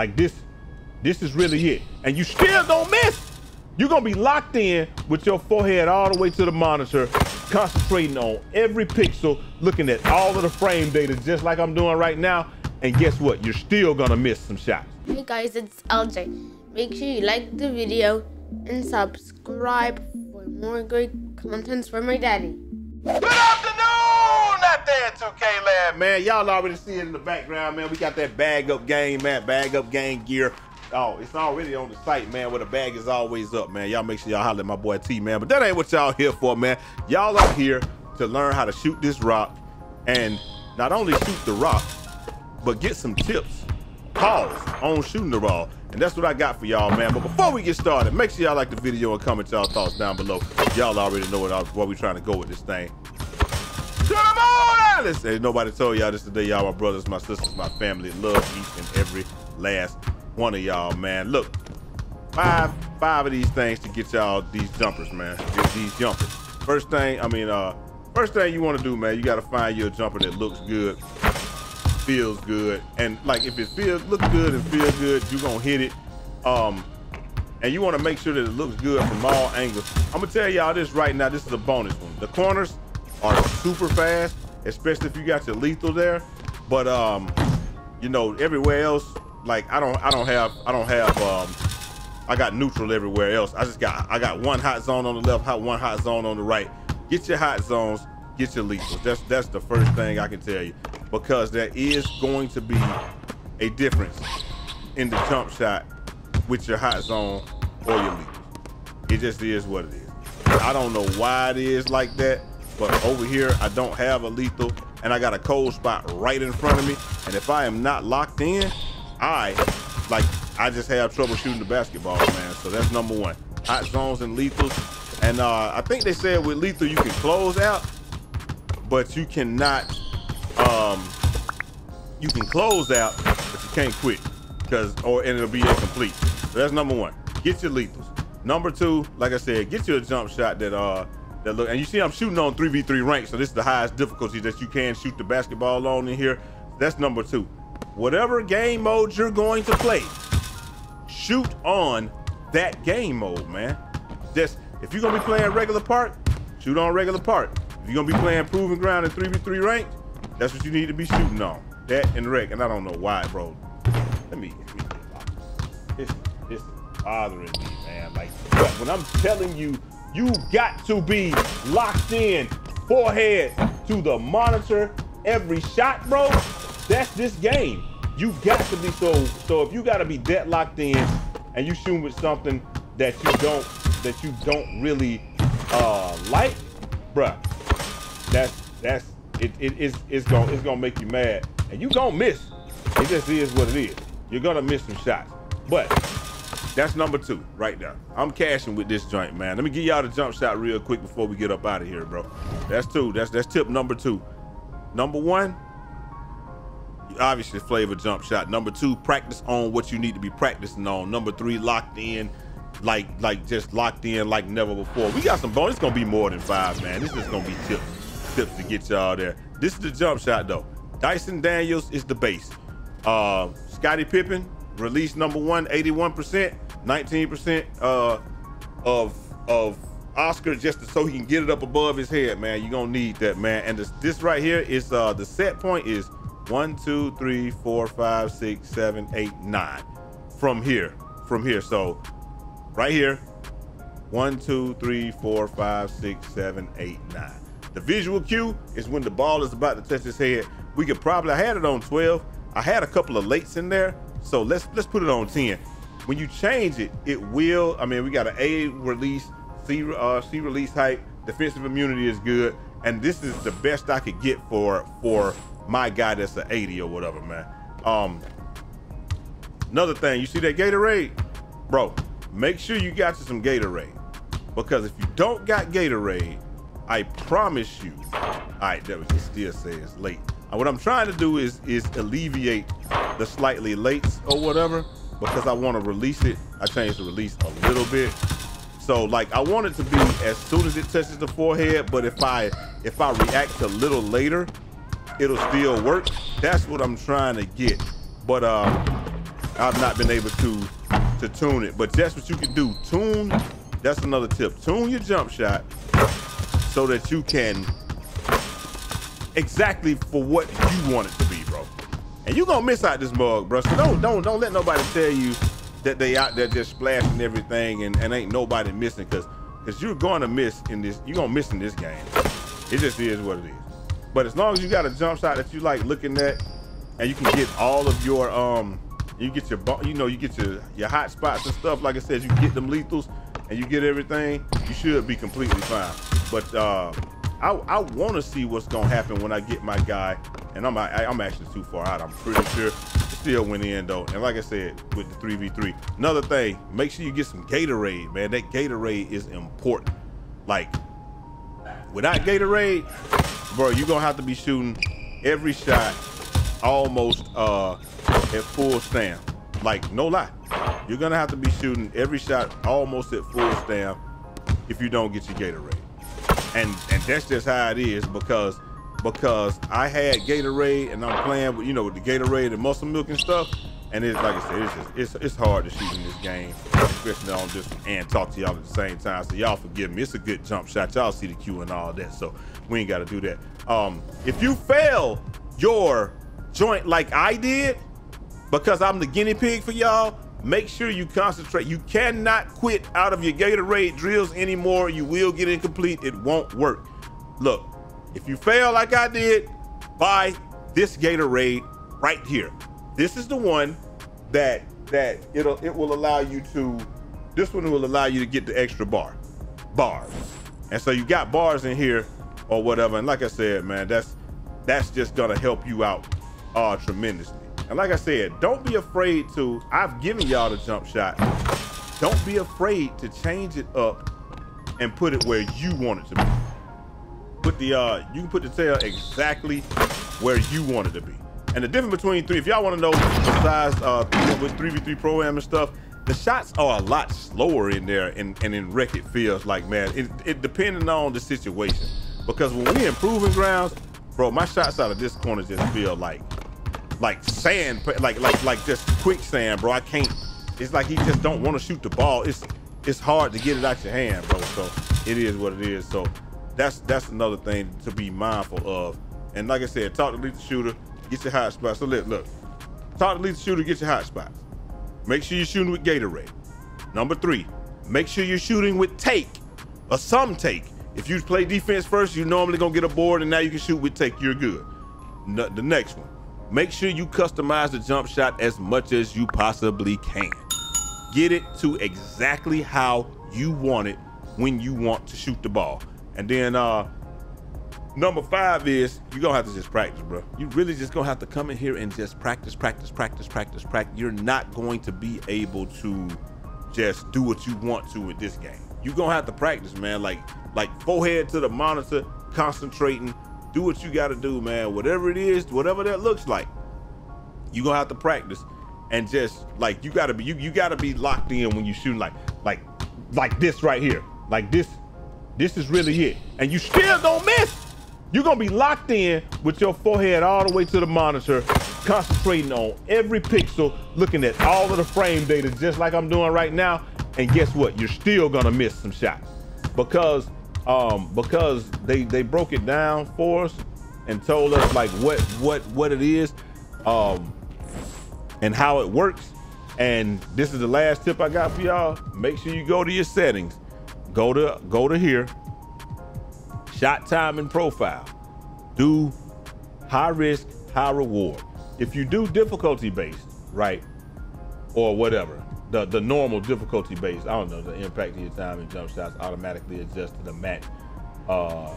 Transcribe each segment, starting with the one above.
Like this, this is really it. And you still don't miss. You're gonna be locked in with your forehead all the way to the monitor, concentrating on every pixel, looking at all of the frame data, just like I'm doing right now. And guess what? You're still gonna miss some shots. Hey guys, it's LJ. Make sure you like the video and subscribe for more great contents from my daddy. Good there, 2K Lab, man. Y'all already see it in the background, man. We got that bag up game, man. Bag up game gear. Oh, it's already on the site, man, where the bag is always up, man. Y'all make sure y'all holler at my boy T, man. But that ain't what y'all here for, man. Y'all are here to learn how to shoot this rock and not only shoot the rock, but get some tips, pause on shooting the ball. And that's what I got for y'all, man. But before we get started, make sure y'all like the video and comment y'all thoughts down below. Y'all already know what, I, where we trying to go with this thing. The! Ain't nobody told y'all this today, y'all, my brothers, my sisters, my family. Love each and every last one of y'all, man. Look, five five of these things to get y'all these jumpers, man. Get these jumpers. First thing, I mean, uh, first thing you want to do, man, you got to find your jumper that looks good, feels good, and like if it feels look good and feel good, you gonna hit it. Um, and you want to make sure that it looks good from all angles. I'm gonna tell y'all this right now. This is a bonus one. The corners are super fast, especially if you got your lethal there. But um, you know, everywhere else, like I don't I don't have I don't have um I got neutral everywhere else. I just got I got one hot zone on the left, hot one hot zone on the right. Get your hot zones, get your lethals. That's that's the first thing I can tell you. Because there is going to be a difference in the jump shot with your hot zone or your lethals. It just is what it is. I don't know why it is like that, but over here I don't have a lethal and I got a cold spot right in front of me. And if I am not locked in, I like I just have trouble shooting the basketball, man. So that's number one. Hot zones and lethals. And uh, I think they said with lethal you can close out, but you cannot um you can close out, but you can't quit. Because or and it'll be incomplete. So that's number one. Get your lethals. Number two, like I said, get you a jump shot that uh that look and you see I'm shooting on 3v3 rank, so this is the highest difficulty that you can shoot the basketball on in here. That's number two whatever game mode you're going to play, shoot on that game mode, man. Just if you're gonna be playing regular park, shoot on regular park. If you're gonna be playing proving ground in 3v3 rank, that's what you need to be shooting on. That and rec, and I don't know why, bro. Let me, let me this, this is bothering me, man. Like when I'm telling you, you got to be locked in, forehead to the monitor every shot, bro. That's this game. You got to be so. So if you got to be deadlocked in, and you shoot with something that you don't that you don't really uh, like, bruh, that's that's it, it, it's it's gonna it's gonna make you mad, and you gonna miss. It just is what it is. You're gonna miss some shots, but that's number two right there. I'm cashing with this joint, man. Let me give y'all the jump shot real quick before we get up out of here, bro. That's two. That's that's tip number two. Number one, obviously flavor jump shot. Number two, practice on what you need to be practicing on. Number three, locked in, like like just locked in like never before. We got some bonus. It's gonna be more than five, man. This is gonna be tips, tips to get y'all there. This is the jump shot though. Dyson Daniels is the base. Uh, Scottie Pippen, release number one, 81%, 19% uh, of of Oscar just so he can get it up above his head, man. You're gonna need that, man. And this, this right here is uh the set point is one, two, three, four, five, six, seven, eight, nine. From here, from here. So right here, one, two, three, four, five, six, seven, eight, nine. The visual cue is when the ball is about to touch his head. We could probably, I had it on 12. I had a couple of lates in there. So let's let's put it on 10. When you change it, it will, I mean, we got an A release, C, uh, C release height, defensive immunity is good. And this is the best I could get for for my guy that's an 80 or whatever, man. Um, another thing, you see that Gatorade? Bro, make sure you got you some Gatorade. Because if you don't got Gatorade, I promise you, all right, we can still say it's late. And what I'm trying to do is is alleviate the slightly late or whatever, because I want to release it. I changed the release a little bit. So like I want it to be as soon as it touches the forehead, but if I if I react a little later, it'll still work. That's what I'm trying to get. But uh, I've not been able to to tune it. But that's what you can do. Tune. That's another tip. Tune your jump shot so that you can exactly for what you want it to. And you gonna miss out this mug, bro. So don't don't don't let nobody tell you that they out there just splashing everything and, and ain't nobody missing because because you're to miss in this you're gonna miss in this game. It just is what it is. But as long as you got a jump shot that you like looking at and you can get all of your um you get your you know you get your your hot spots and stuff like i said you get them lethals and you get everything you should be completely fine. But uh i i want to see what's gonna happen when i get my guy and i'm I, i'm actually too far out i'm pretty sure still went in though. And like I said, with the 3v3. Another thing, make sure you get some Gatorade, man. That Gatorade is important. Like, without Gatorade, bro, you're gonna have to be shooting every shot almost uh at full stamp. Like, no lie. You're gonna have to be shooting every shot almost at full stamp if you don't get your Gatorade. And and that's just how it is because because I had Gatorade and I'm playing with you know with the Gatorade and muscle milk and stuff. And it's like I said, it's just it's it's hard to shoot in this game, especially on this and talk to y'all at the same time. So y'all forgive me. It's a good jump shot. Y'all see the cue and all that. So we ain't gotta do that. Um, if you fail your joint like I did, because I'm the guinea pig for y'all, make sure you concentrate. You cannot quit out of your Gatorade drills anymore. You will get incomplete. It won't work. Look, if you fail like I did, buy this Gatorade right here. This is the one that that it'll it will allow you to this one will allow you to get the extra bar bars. And so you got bars in here or whatever. And like I said, man, that's that's just gonna help you out uh tremendously. And like I said, don't be afraid to I've given y'all the jump shot. Don't be afraid to change it up and put it where you want it to be put the uh you can put the tail exactly where you want it to be. And the difference between three, if y'all want to know besides uh with 3v3 program and stuff, the shots are a lot slower in there and, and in rec it feels like man, it, it depending on the situation. Because when we're improving grounds, bro, my shots out of this corner just feel like like sand, like like like just quicksand, bro. I can't. It's like he just don't want to shoot the ball. It's it's hard to get it out your hand, bro. So it is what it is. So that's that's another thing to be mindful of. And like I said, talk to lethal shooter, get your hot spots. So look, look, talk to lethal shooter, get your hot spots. Make sure you're shooting with Gatorade. Number three, make sure you're shooting with take or some take. If you play defense first, you're normally gonna get a board, and now you can shoot with take. You're good. The next one, make sure you customize the jump shot as much as you possibly can. Get it to exactly how you want it when you want to shoot the ball. And then uh number five is you're gonna have to just practice, bro. You really just gonna have to come in here and just practice, practice, practice, practice, practice. You're not going to be able to just do what you want to with this game. You're gonna have to practice, man. Like like forehead to the monitor, concentrating, do what you gotta do, man. Whatever it is, whatever that looks like, you're gonna have to practice and just like you gotta be you, you gotta be locked in when you shoot like like like this right here. Like this this is really it. And you still don't miss. You're gonna be locked in with your forehead all the way to the monitor, concentrating on every pixel, looking at all of the frame data, just like I'm doing right now. And guess what? You're still gonna miss some shots because um, because they they broke it down for us and told us like what what what it is um, and how it works. And this is the last tip I got for y'all. Make sure you go to your settings go to go to here shot time and profile do high risk high reward if you do difficulty based right or whatever the the normal difficulty based i don't know the impact of your time and jump shots automatically adjust to the match uh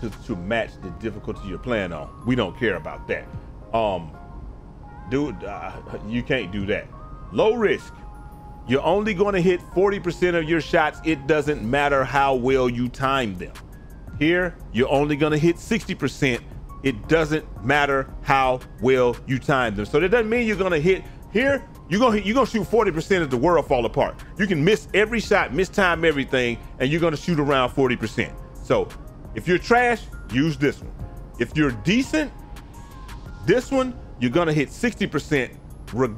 to, to match the difficulty you're playing on we don't care about that um dude uh, you can't do that low risk you're only going to hit 40% of your shots. It doesn't matter how well you time them. Here, you're only going to hit 60%. It doesn't matter how well you time them. So that doesn't mean you're going to hit here. You're gonna you're gonna shoot 40% of the world fall apart. You can miss every shot, miss time everything, and you're gonna shoot around 40%. So if you're trash, use this one. If you're decent, this one, you're gonna hit 60%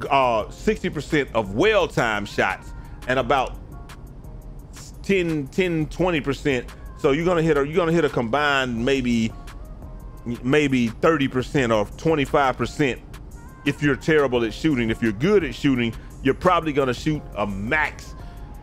uh, 60% of well time shots and about 10, 10, 20%. So you're gonna hit a you're gonna hit a combined maybe maybe 30% or 25% if you're terrible at shooting. If you're good at shooting, you're probably gonna shoot a max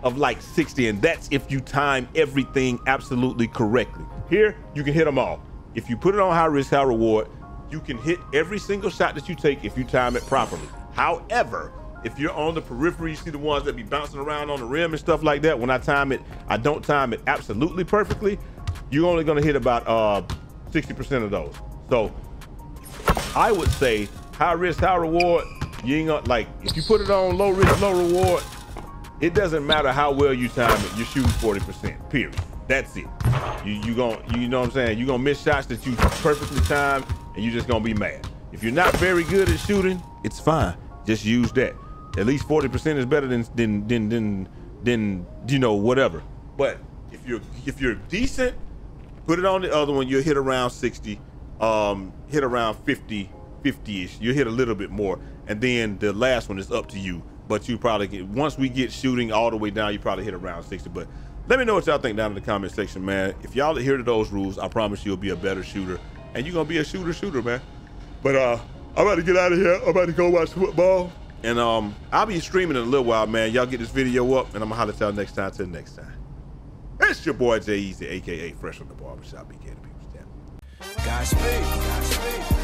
of like 60, and that's if you time everything absolutely correctly. Here, you can hit them all. If you put it on high risk, high reward, you can hit every single shot that you take if you time it properly. However, if you're on the periphery, you see the ones that be bouncing around on the rim and stuff like that. When I time it, I don't time it absolutely perfectly. You're only gonna hit about uh, 60% of those. So I would say high risk, high reward. You ain't gonna like if you put it on low risk, low reward. It doesn't matter how well you time it. You're shooting 40%. Period. That's it. You you going you know what I'm saying? You're gonna miss shots that you perfectly timed, and you're just gonna be mad. If you're not very good at shooting, it's fine. Just use that. At least 40% is better than than than than than you know whatever. But if you're if you're decent, put it on the other one. You'll hit around 60, um, hit around 50, 50ish. You hit a little bit more, and then the last one is up to you. But you probably get once we get shooting all the way down, you probably hit around 60. But let me know what y'all think down in the comment section, man. If y'all adhere to those rules, I promise you'll be a better shooter. And you're gonna be a shooter shooter, man. But uh I'm about to get out of here. I'm about to go watch football. And um I'll be streaming in a little while, man. Y'all get this video up and I'm gonna holler at y'all next time. Till next time. It's your boy Jai Eazy, aka Fresh from the Barbershop, BK the People's. Godspeed. Godspeed.